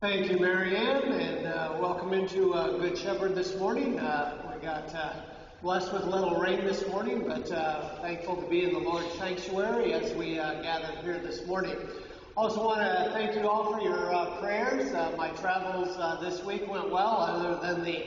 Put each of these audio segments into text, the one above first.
Thank you, Marianne, and uh, welcome into uh, Good Shepherd this morning. Uh, we got uh, blessed with a little rain this morning, but uh, thankful to be in the Lord's sanctuary as we uh, gather here this morning. Also, want to thank you all for your prayers. my travels this week went well, other than the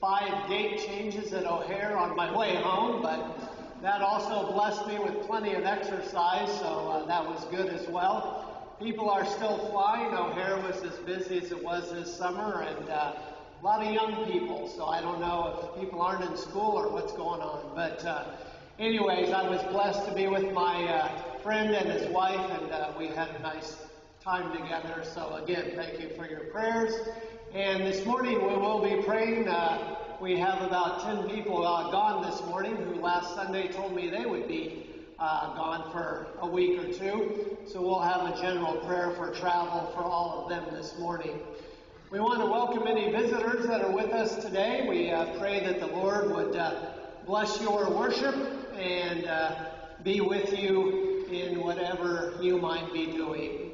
five gate changes at O'Hare on my way home, but that also blessed me with plenty of exercise, so that was good as well people are still flying. O'Hare was as busy as it was this summer, and uh, a lot of young people. So I don't know if people aren't in school or what's going on. But, uh, anyways, I was blessed to be with my uh, friend and his wife, and uh, we had a nice time together. So, again, thank you for your prayers. And this morning we will be praying. Uh, we have about 10 people uh, gone this morning who last Sunday told me they would be uh, gone for a week or two. So we'll have a general prayer for travel for all of them this morning. We want to welcome any visitors that are with us today. We uh, pray that the Lord would uh, bless your worship and uh, be with you in whatever you might be doing.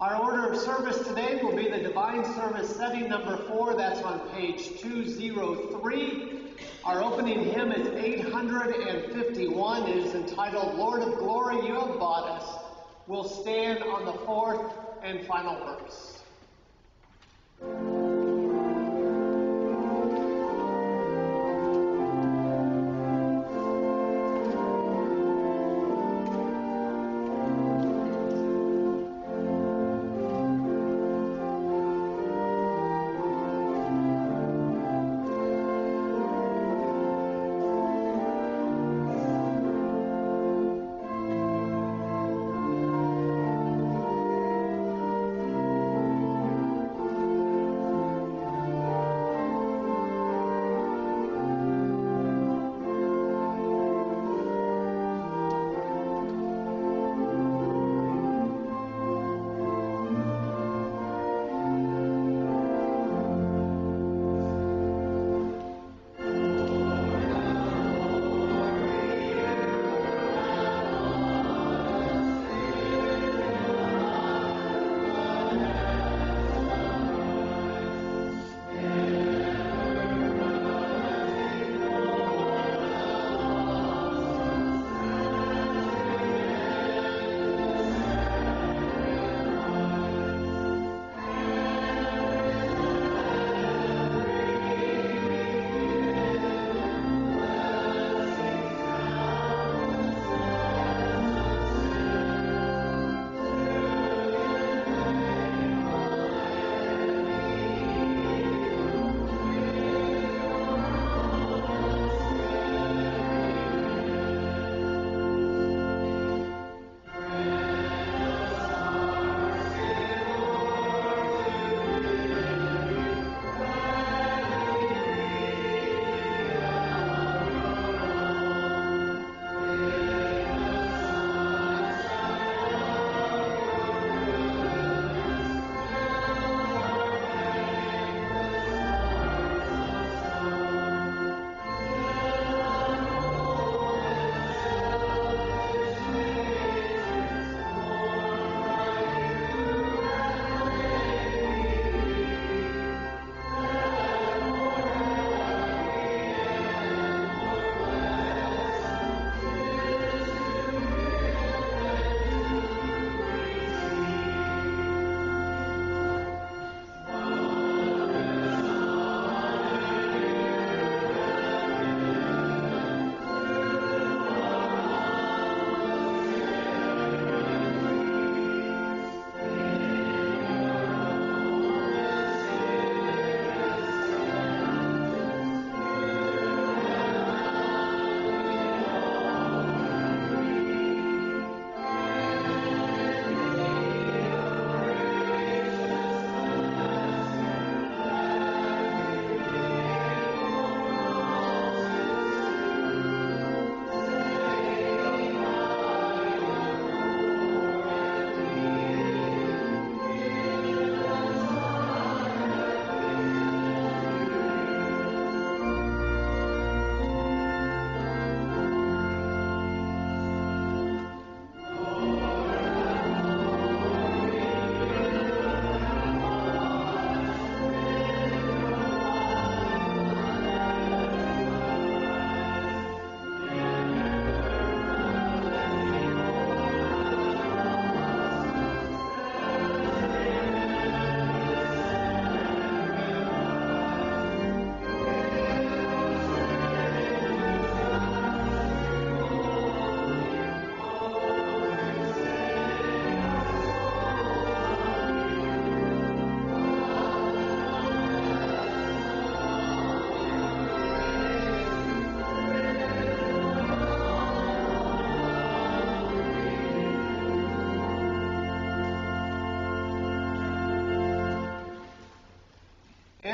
Our order of service today will be the Divine Service setting number four. That's on page 203. Our opening hymn is 851. It is entitled Lord of Glory, You Have Bought Us. We'll stand on the fourth and final verse.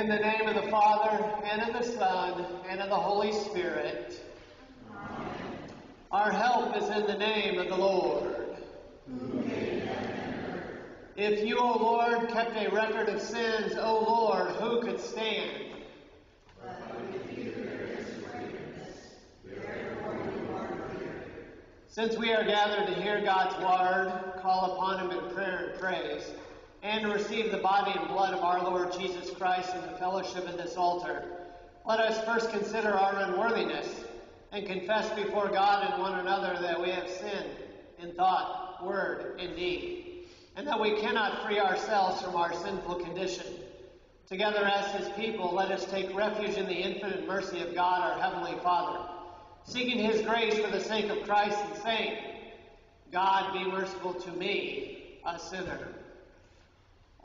In the name of the Father, and of the Son, and of the Holy Spirit. Amen. Our help is in the name of the Lord. If you, O Lord, kept a record of sins, O Lord, who could stand? Since we are gathered to hear God's word, call upon him in prayer and praise, and to receive the body and blood of our Lord Jesus Christ in the fellowship of this altar, let us first consider our unworthiness and confess before God and one another that we have sinned in thought, word, and deed, and that we cannot free ourselves from our sinful condition. Together as his people, let us take refuge in the infinite mercy of God, our Heavenly Father seeking his grace for the sake of Christ and saying, God be merciful to me, a sinner.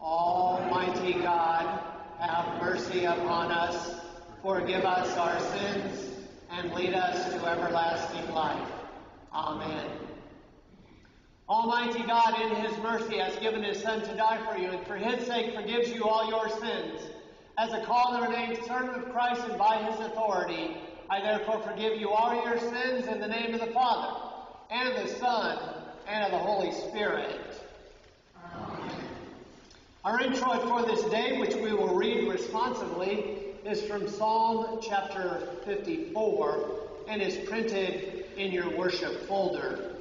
Almighty God, have mercy upon us, forgive us our sins, and lead us to everlasting life. Amen. Almighty God, in his mercy, has given his Son to die for you, and for his sake forgives you all your sins. As a called and ordained servant of Christ and by his authority, I therefore forgive you all your sins in the name of the Father, and of the Son, and of the Holy Spirit. Our intro for this day, which we will read responsively, is from Psalm chapter 54 and is printed in your worship folder.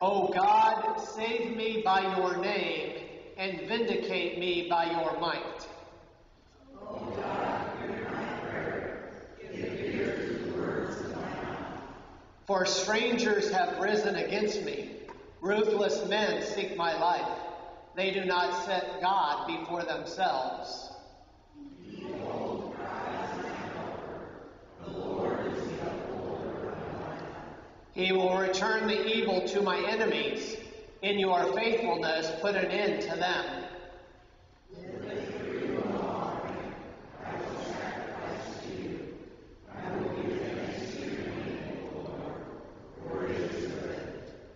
O God, save me by your name and vindicate me by your might. For strangers have risen against me. Ruthless men seek my life. They do not set God before themselves. He will return the evil to my enemies. In your faithfulness, put an end to them.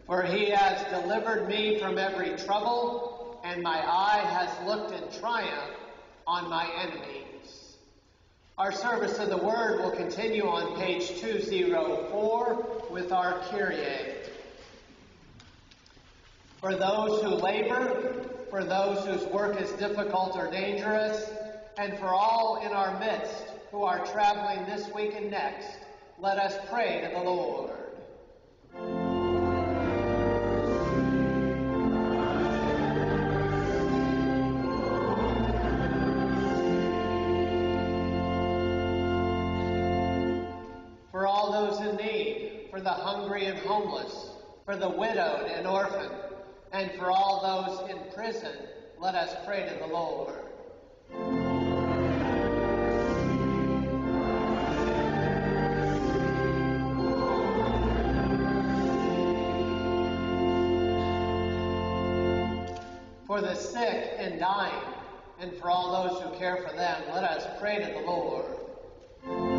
For he has delivered me from every trouble, and my eye has looked in triumph on my enemies. Our service of the Word will continue on page 204 with our Kyrie. For those who labor, for those whose work is difficult or dangerous, and for all in our midst who are traveling this week and next, let us pray to the Lord. Hungry and homeless, for the widowed and orphan, and for all those in prison, let us pray to the Lord. For the sick and dying, and for all those who care for them, let us pray to the Lord.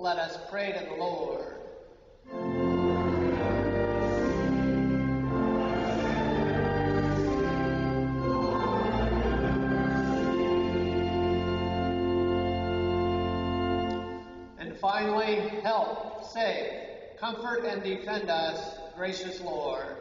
Let us pray to the Lord. And finally, help, save, comfort, and defend us, gracious Lord.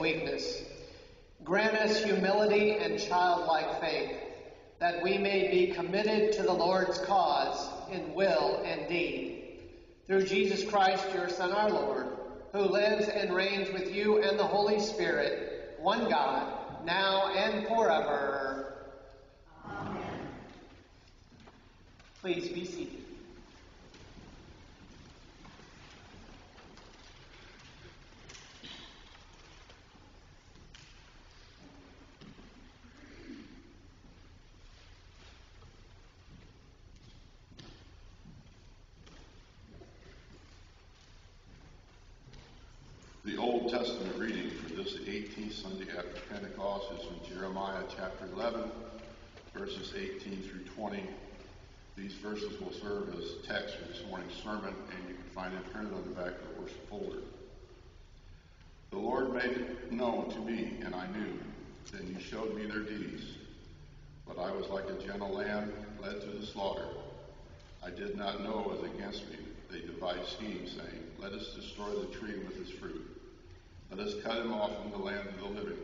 Weakness, grant us humility and childlike faith, that we may be committed to the Lord's cause in will and deed. Through Jesus Christ, your Son, our Lord, who lives and reigns with you and the Holy Spirit, one God, now and forever. Amen. Please be seated. The Old Testament reading for this 18th Sunday after Pentecost is from Jeremiah chapter 11, verses 18 through 20. These verses will serve as text for this morning's sermon, and you can find it printed on the back of the worship folder. The Lord made it known to me, and I knew. Then you showed me their deeds. But I was like a gentle lamb led to the slaughter. I did not know it was against me. They devised schemes, saying, Let us destroy the tree with its fruit. Let us cut him off from the land of the living,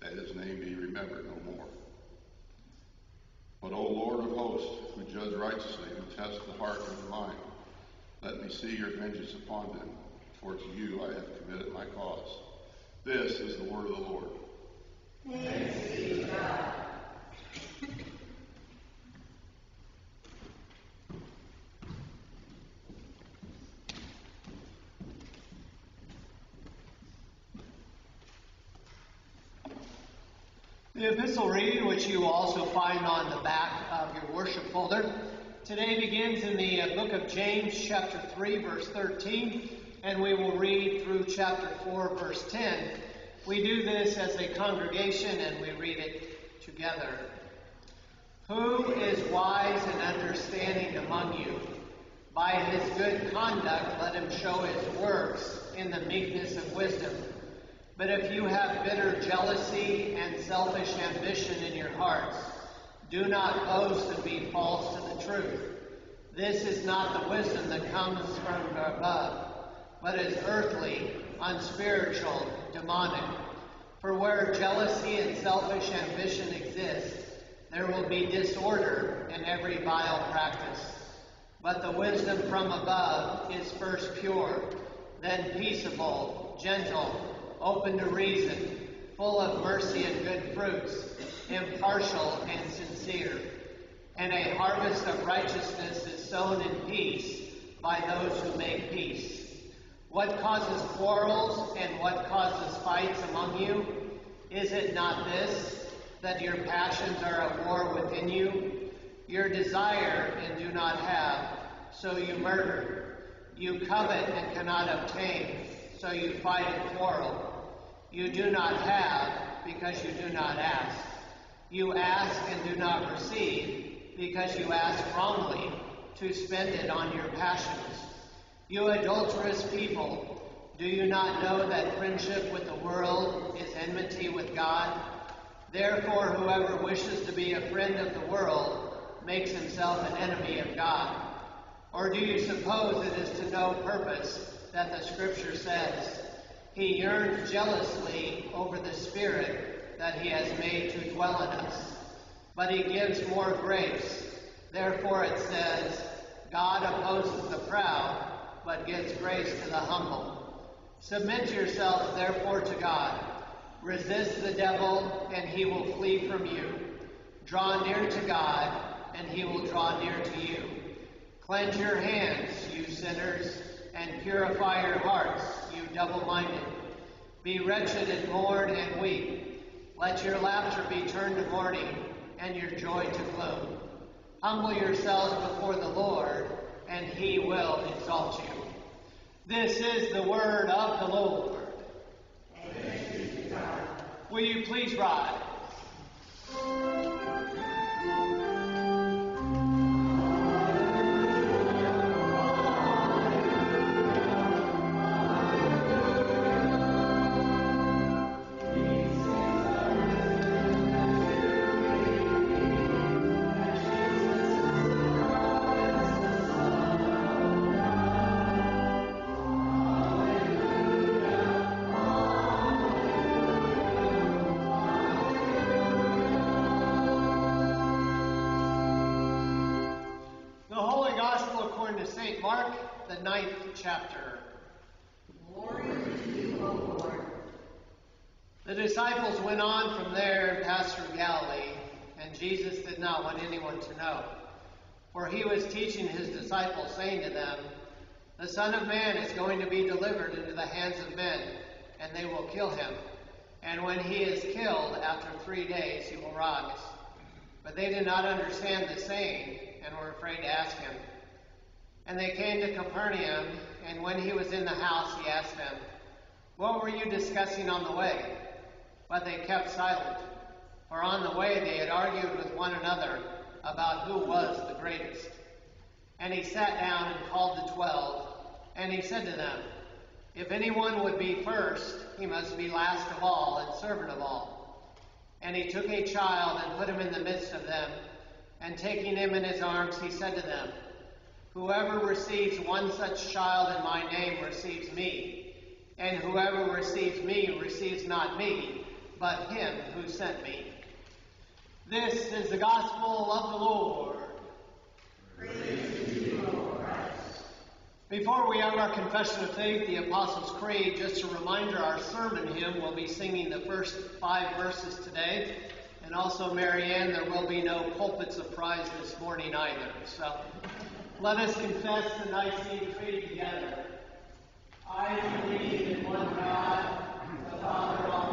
that his name be remembered no more. But, O Lord of hosts, who judge righteously, who test the heart and the mind, let me see your vengeance upon them. For to you I have committed my cause. This is the word of the Lord. Thanks be to God. The epistle reading, which you also find on the back of your worship folder, today begins in the uh, book of James, chapter 3, verse 13, and we will read through chapter 4, verse 10. We do this as a congregation and we read it together. Who is wise and understanding among you? By his good conduct, let him show his works in the meekness of wisdom. But if you have bitter jealousy and selfish ambition in your hearts, do not boast and be false to the truth. This is not the wisdom that comes from above, but is earthly, unspiritual, demonic. For where jealousy and selfish ambition exist, there will be disorder in every vile practice. But the wisdom from above is first pure, then peaceable, gentle, open to reason, full of mercy and good fruits, impartial and sincere. And a harvest of righteousness is sown in peace by those who make peace. What causes quarrels and what causes fights among you? Is it not this, that your passions are at war within you? Your desire and do not have, so you murder. You covet and cannot obtain, so you fight and quarrel. You do not have because you do not ask. You ask and do not receive because you ask wrongly to spend it on your passions. You adulterous people, do you not know that friendship with the world is enmity with God? Therefore, whoever wishes to be a friend of the world makes himself an enemy of God. Or do you suppose it is to no purpose that the Scripture says, He yearns jealously over the Spirit that He has made to dwell in us? But He gives more grace. Therefore it says, God opposes the proud, but gives grace to the humble. Submit yourselves therefore to God. Resist the devil, and he will flee from you. Draw near to God, and he will draw near to you. Cleanse your hands, you sinners, and purify your hearts, you double minded. Be wretched and mourn and weep. Let your laughter be turned to mourning, and your joy to gloom. Humble yourselves before the Lord, and he will exalt you. This is the word of the Lord. Will you please rise? For he was teaching his disciples, saying to them, The Son of Man is going to be delivered into the hands of men, and they will kill him. And when he is killed, after three days he will rise. But they did not understand the saying, and were afraid to ask him. And they came to Capernaum, and when he was in the house, he asked them, What were you discussing on the way? But they kept silent, for on the way they had argued with one another about who was the greatest. And he sat down and called the twelve, and he said to them, If anyone would be first, he must be last of all and servant of all. And he took a child and put him in the midst of them, and taking him in his arms, he said to them, Whoever receives one such child in my name receives me, and whoever receives me receives not me, but him who sent me. This is the gospel of the Lord. Before we have our confession of faith, the Apostles' Creed, just a reminder our sermon hymn will be singing the first five verses today. And also, Marianne, there will be no pulpit surprise this morning either. So let us confess the Nicene Creed together. I believe in one God, the Father Almighty,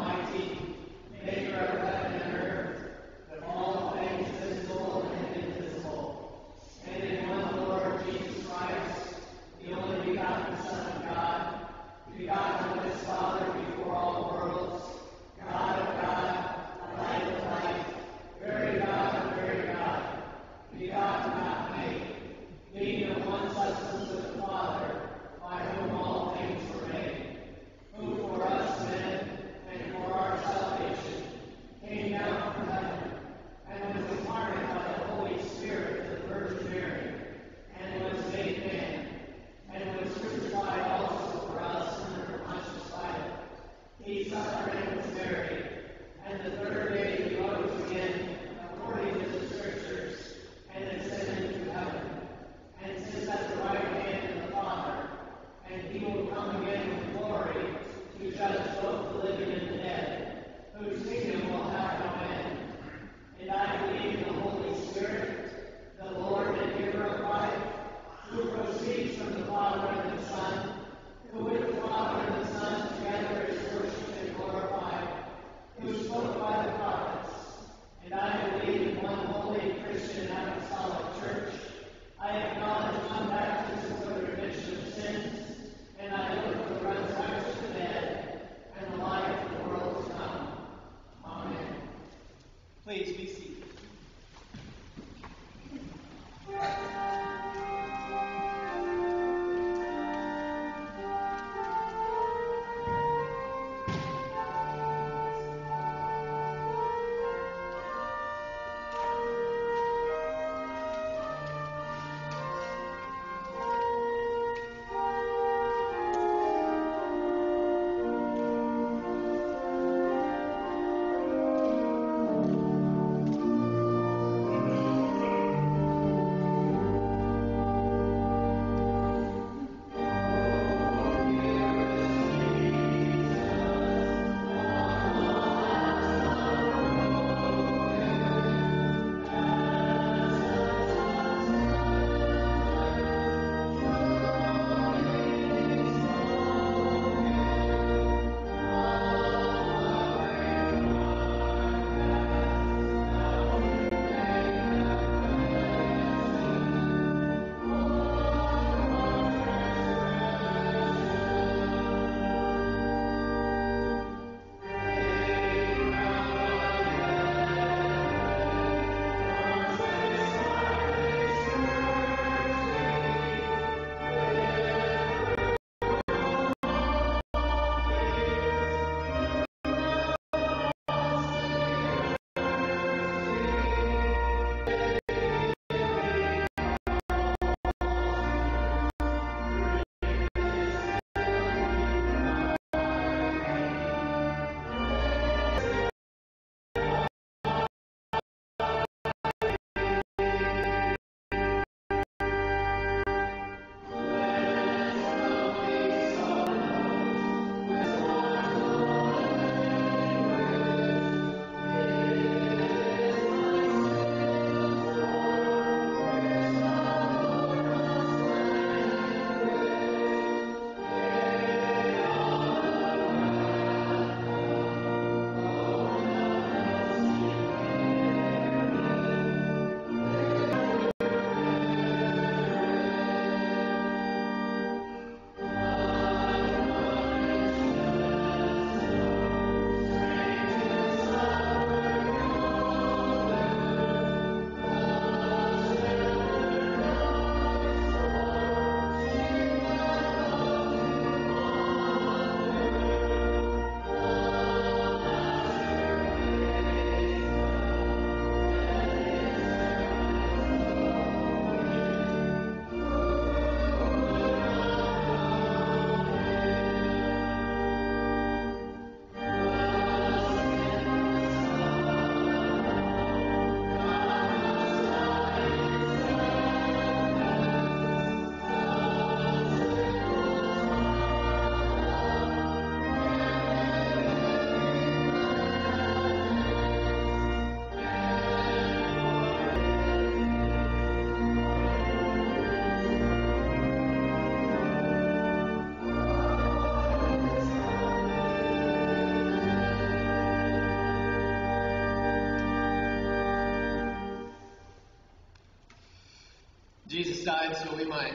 died so we might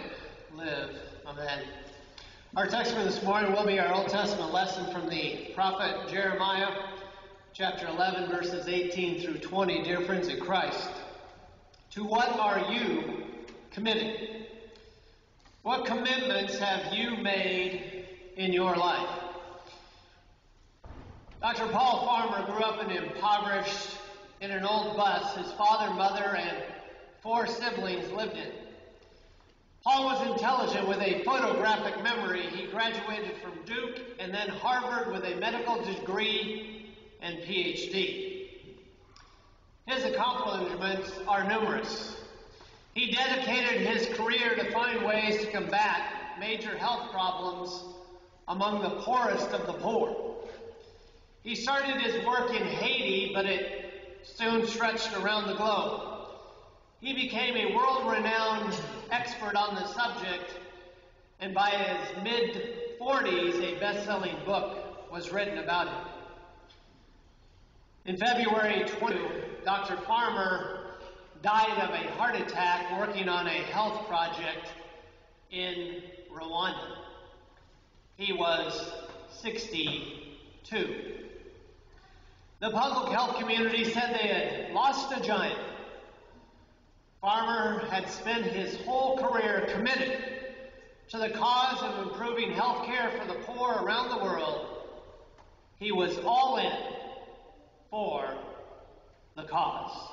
live. Amen. Our text for this morning will be our Old Testament lesson from the prophet Jeremiah, chapter 11, verses 18 through 20. Dear friends in Christ, to what are you committed? What commitments have you made in your life? Dr. Paul Farmer grew up in impoverished in an old bus his father, mother, and four siblings lived in. Paul was intelligent with a photographic memory. He graduated from Duke and then Harvard with a medical degree and PhD. His accomplishments are numerous. He dedicated his career to find ways to combat major health problems among the poorest of the poor. He started his work in Haiti, but it soon stretched around the globe. He became a world renowned expert on the subject, and by his mid 40s, a best selling book was written about him. In February 20, Dr. Farmer died of a heart attack working on a health project in Rwanda. He was 62. The public health community said they had lost a giant. Farmer had spent his whole career committed to the cause of improving health care for the poor around the world. He was all in for the cause.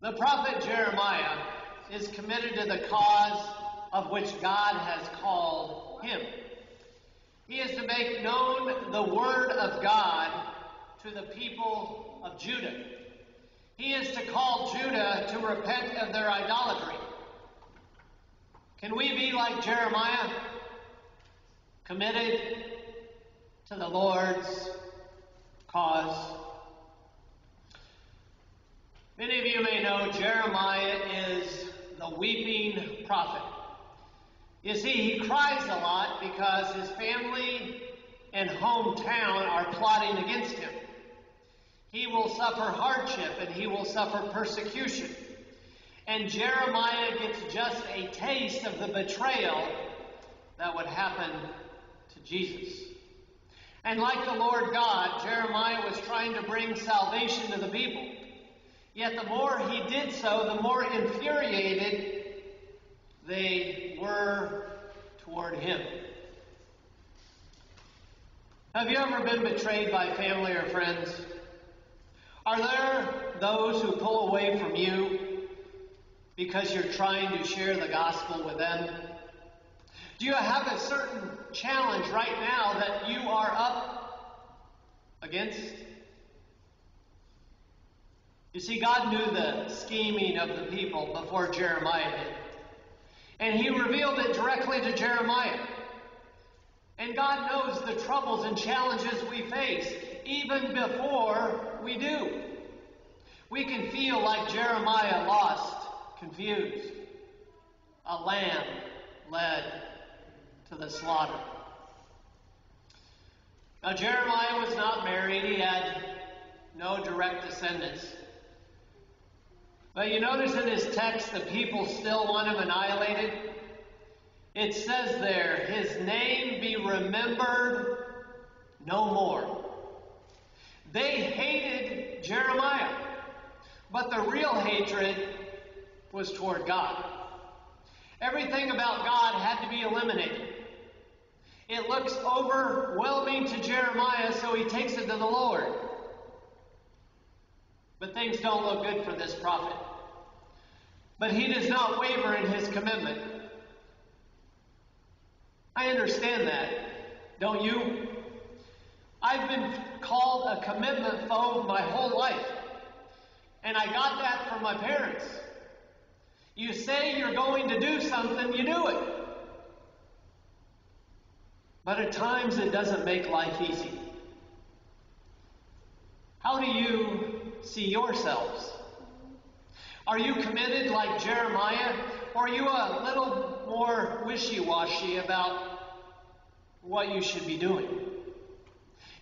The prophet Jeremiah is committed to the cause of which God has called him. He is to make known the word of God to the people of Judah. He is to call Judah to repent of their idolatry. Can we be like Jeremiah, committed to the Lord's cause? Many of you may know Jeremiah is the weeping prophet. You see, he cries a lot because his family and hometown are plotting against him. He will suffer hardship and he will suffer persecution. And Jeremiah gets just a taste of the betrayal that would happen to Jesus. And like the Lord God, Jeremiah was trying to bring salvation to the people. Yet the more he did so, the more infuriated they were toward him. Have you ever been betrayed by family or friends? Are there those who pull away from you because you're trying to share the gospel with them? Do you have a certain challenge right now that you are up against? You see, God knew the scheming of the people before Jeremiah did. And he revealed it directly to Jeremiah. And God knows the troubles and challenges we face even before we do. We can feel like Jeremiah lost, confused, a lamb led to the slaughter. Now, Jeremiah was not married, he had no direct descendants. But you notice in his text, the people still want him annihilated. It says there, his name be remembered no more. They hated Jeremiah, but the real hatred was toward God. Everything about God had to be eliminated. It looks overwhelming to Jeremiah, so he takes it to the Lord. But things don't look good for this prophet. But he does not waver in his commitment. I understand that, don't you? I've been called a commitment phobe my whole life. And I got that from my parents. You say you're going to do something, you do it. But at times it doesn't make life easy. How do you see yourselves? Are you committed like Jeremiah, or are you a little more wishy washy about what you should be doing?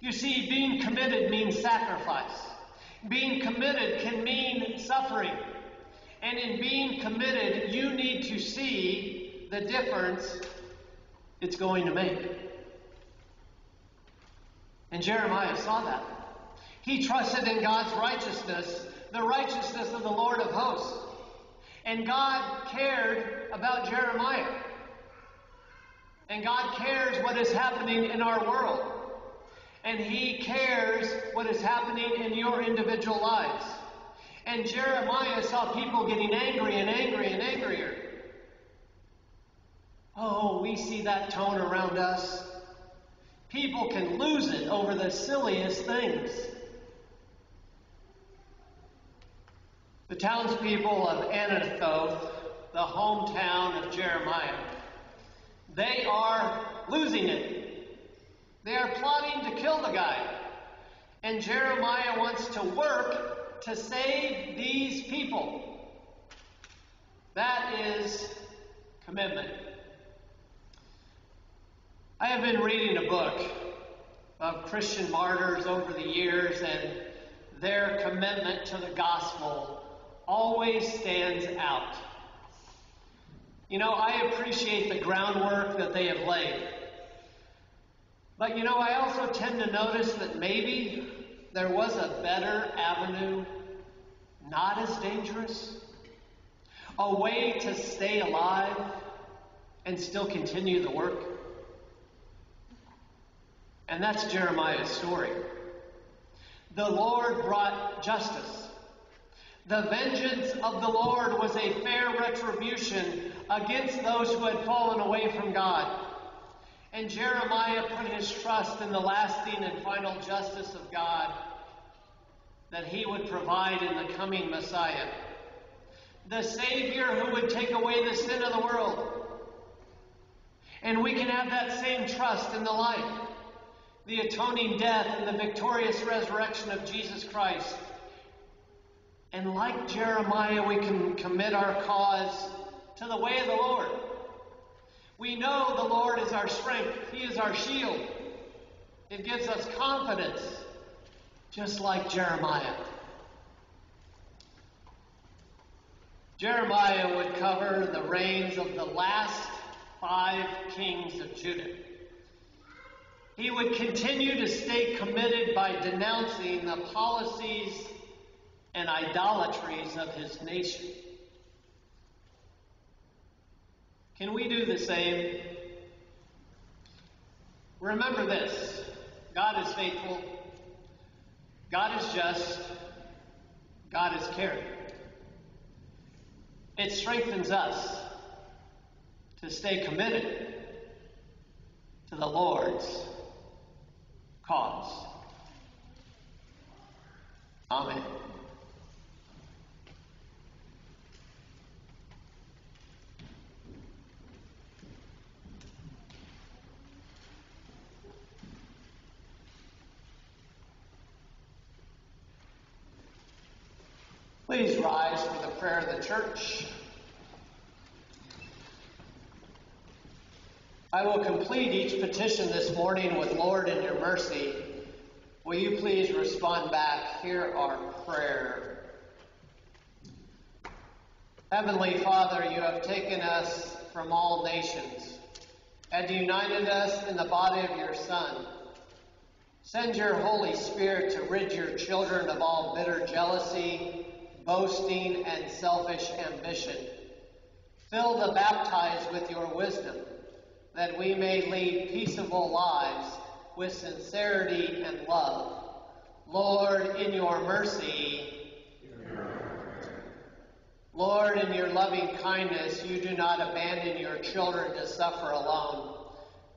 You see, being committed means sacrifice. Being committed can mean suffering. And in being committed, you need to see the difference it's going to make. And Jeremiah saw that. He trusted in God's righteousness, the righteousness of the Lord of hosts. And God cared about Jeremiah. And God cares what is happening in our world. And He cares what is happening in your individual lives. And Jeremiah saw people getting angry and angry and angrier. Oh, we see that tone around us. People can lose it over the silliest things. The townspeople of Anathoth, the hometown of Jeremiah, they are losing it. They are plotting to kill the guy. And Jeremiah wants to work to save these people. That is commitment. I have been reading a book of Christian martyrs over the years, and their commitment to the gospel always stands out. You know, I appreciate the groundwork that they have laid. But you know, I also tend to notice that maybe there was a better avenue, not as dangerous, a way to stay alive and still continue the work. And that's Jeremiah's story. The Lord brought justice. The vengeance of the Lord was a fair retribution against those who had fallen away from God. And Jeremiah put his trust in the lasting and final justice of God that he would provide in the coming Messiah, the Savior who would take away the sin of the world. And we can have that same trust in the life, the atoning death, and the victorious resurrection of Jesus Christ. And like Jeremiah, we can commit our cause to the way of the Lord. We know the Lord is our strength, He is our shield. It gives us confidence, just like Jeremiah. Jeremiah would cover the reigns of the last five kings of Judah. He would continue to stay committed by denouncing the policies and idolatries of his nation. Can we do the same? Remember this God is faithful, God is just, God is caring. It strengthens us to stay committed to the Lord's cause. Amen. Please rise for the prayer of the church. I will complete each petition this morning with Lord in your mercy. Will you please respond back? Hear our prayer. Heavenly Father, you have taken us from all nations and united us in the body of your Son. Send your Holy Spirit to rid your children of all bitter jealousy boasting, and selfish ambition. Fill the baptized with your wisdom, that we may lead peaceable lives with sincerity and love. Lord, in your mercy, Lord, in your loving kindness, you do not abandon your children to suffer alone,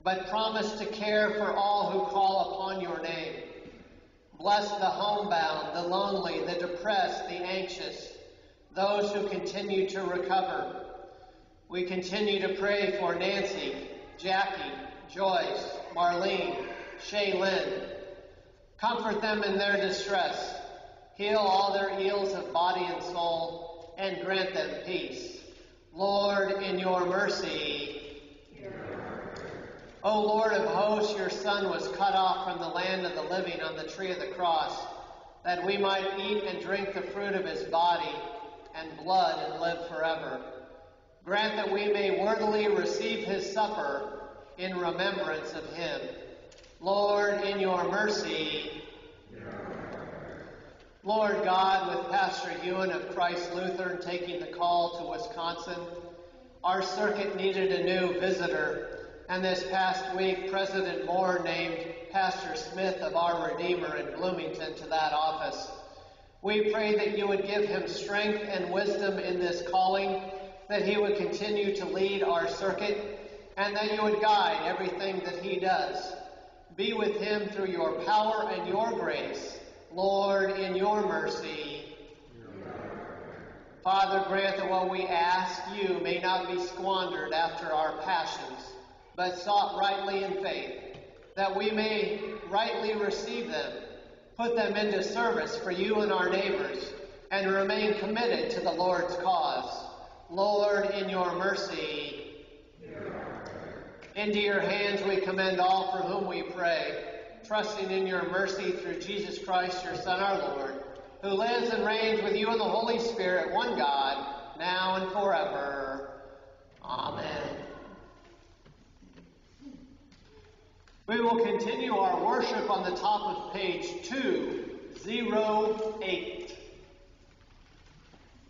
but promise to care for all who call upon your name. Bless the homebound, the lonely, the depressed, the anxious, those who continue to recover. We continue to pray for Nancy, Jackie, Joyce, Marlene, Shaylin. Comfort them in their distress. Heal all their ills of body and soul, and grant them peace. Lord, in your mercy, O Lord of hosts, your Son was cut off from the land of the living on the tree of the cross, that we might eat and drink the fruit of his body and blood and live forever. Grant that we may worthily receive his supper in remembrance of him. Lord, in your mercy. Lord God, with Pastor Ewan of Christ Lutheran taking the call to Wisconsin, our circuit needed a new visitor, and this past week, President Moore named Pastor Smith of Our Redeemer in Bloomington to that office. We pray that you would give him strength and wisdom in this calling, that he would continue to lead our circuit, and that you would guide everything that he does. Be with him through your power and your grace, Lord, in your mercy. Father, grant that what we ask you may not be squandered after our passions, but sought rightly in faith, that we may rightly receive them, put them into service for you and our neighbors, and remain committed to the Lord's cause. Lord, in your mercy. Into your hands we commend all for whom we pray, trusting in your mercy through Jesus Christ, your Son, our Lord, who lives and reigns with you in the Holy Spirit, one God, now and forever. Amen. We will continue our worship on the top of page 208.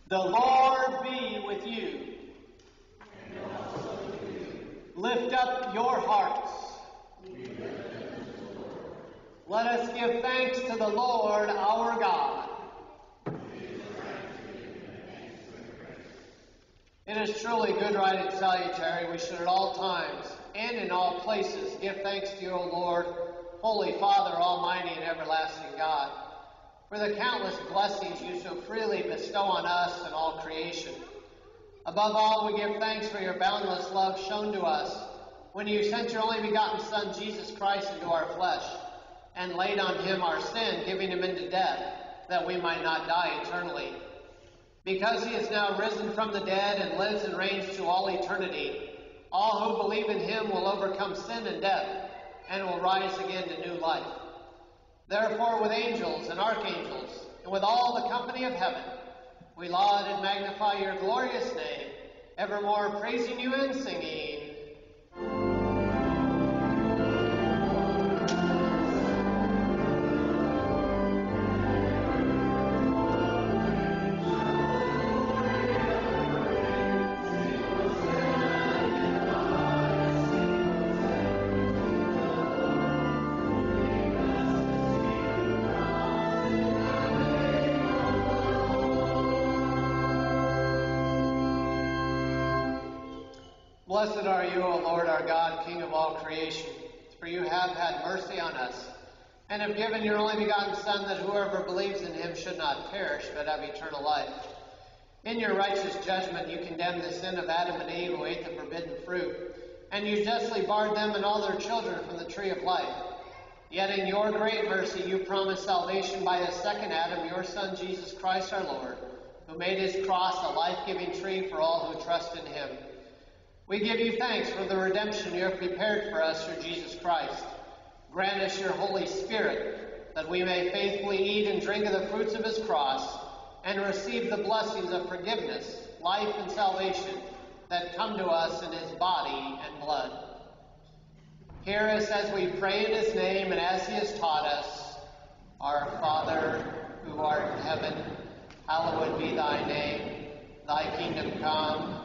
The Lord be with you. Lift up your hearts. Let us give thanks to the Lord our God. It is truly good, right, and salutary. We should at all times and in all places give thanks to you, O Lord, Holy Father, Almighty and everlasting God, for the countless blessings you so freely bestow on us and all creation. Above all, we give thanks for your boundless love shown to us when you sent your only begotten Son, Jesus Christ, into our flesh and laid on him our sin, giving him into death, that we might not die eternally. Because he is now risen from the dead and lives and reigns to all eternity, all him will overcome sin and death and will rise again to new life. Therefore, with angels and archangels, and with all the company of heaven, we laud and magnify your glorious name, evermore praising you and singing. Blessed are you, O Lord our God, King of all creation, for you have had mercy on us, and have given your only begotten Son, that whoever believes in him should not perish, but have eternal life. In your righteous judgment, you condemned the sin of Adam and Eve who ate the forbidden fruit, and you justly barred them and all their children from the tree of life. Yet in your great mercy, you promised salvation by a second Adam, your Son, Jesus Christ our Lord, who made his cross a life giving tree for all who trust in him. We give you thanks for the redemption you have prepared for us through Jesus Christ. Grant us your Holy Spirit, that we may faithfully eat and drink of the fruits of his cross, and receive the blessings of forgiveness, life, and salvation that come to us in his body and blood. Hear us as we pray in his name and as he has taught us. Our Father, who art in heaven, hallowed be thy name. Thy kingdom come.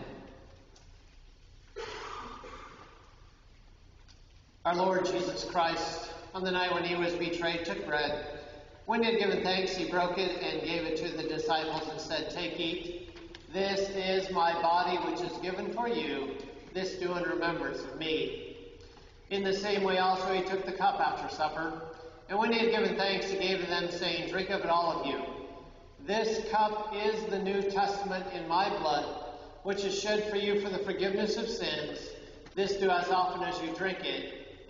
Our Lord Jesus Christ, on the night when he was betrayed, took bread. When he had given thanks, he broke it and gave it to the disciples and said, Take, eat. This is my body, which is given for you. This do in remembrance of me. In the same way also he took the cup after supper. And when he had given thanks, he gave to them, saying, Drink of it, all of you. This cup is the New Testament in my blood, which is shed for you for the forgiveness of sins. This do as often as you drink it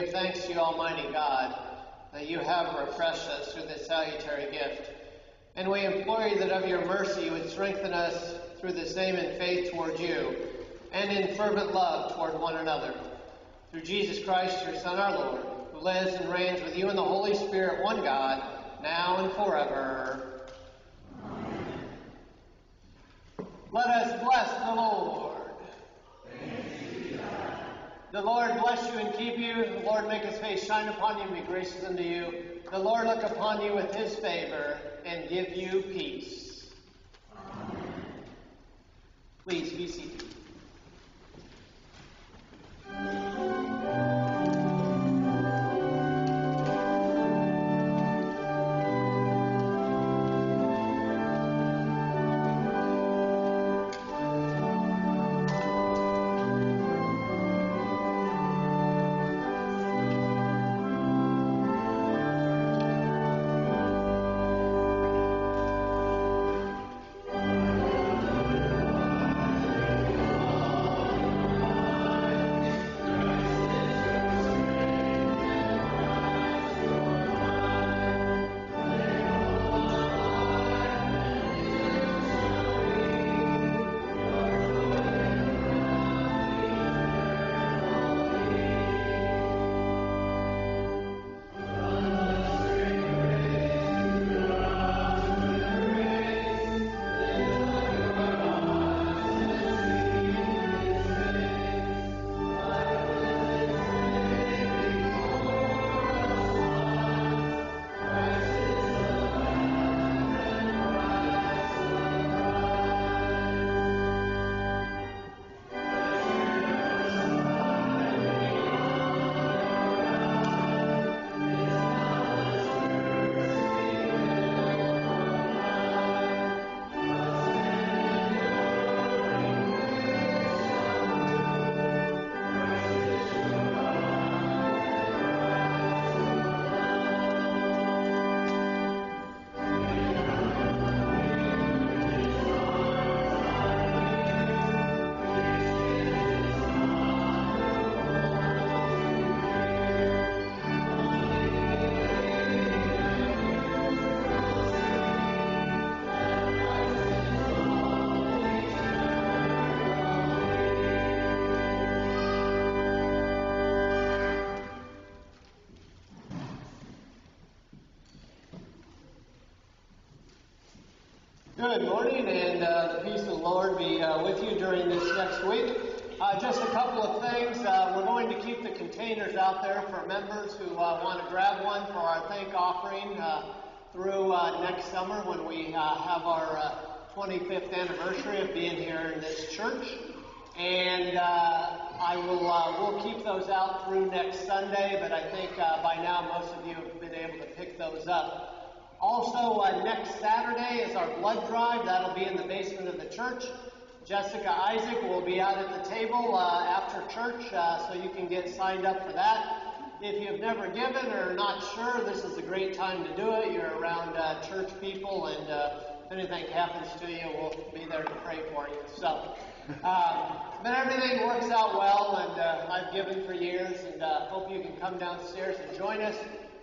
Give thanks to you, Almighty God, that you have refreshed us through this salutary gift. And we implore you that of your mercy you would strengthen us through the same in faith toward you and in fervent love toward one another. Through Jesus Christ, your Son, our Lord, who lives and reigns with you in the Holy Spirit, one God, now and forever. Amen. Let us bless the Lord. The Lord bless you and keep you. The Lord make his face shine upon you and be gracious unto you. The Lord look upon you with his favor and give you peace. Amen. Please be seated. Good morning, and uh, the peace of the Lord be uh, with you during this next week. Uh, just a couple of things. Uh, we're going to keep the containers out there for members who uh, want to grab one for our thank offering uh, through next summer when we have our 25th anniversary of being here in this church. And I will we'll keep those out through next Sunday, but I think by now most of you have been able to pick those up. Also, uh, next Saturday is our blood drive. That'll be in the basement of the church. Jessica Isaac will be out at the table uh, after church, uh, so you can get signed up for that. If you've never given or not sure, this is a great time to do it. You're around uh, church people, and uh, if anything happens to you, we'll be there to pray for you. So, um, but everything works out well, and uh, I've given for years, and hope you can come downstairs and join us.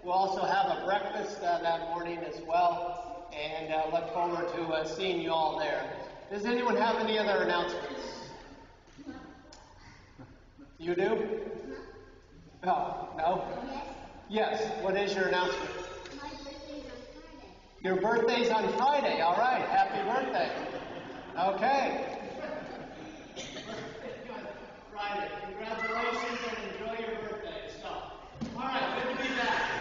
We'll also have a breakfast uh, that morning as well, and uh, look forward to uh, seeing you all there. Does anyone have any other announcements? You do? No. Oh, no? Yes. What is your announcement? My birthday's on Friday. Your birthday's on Friday. All right. Happy birthday. Okay. Friday. Congratulations and enjoy your birthday. So, all right, good to be back.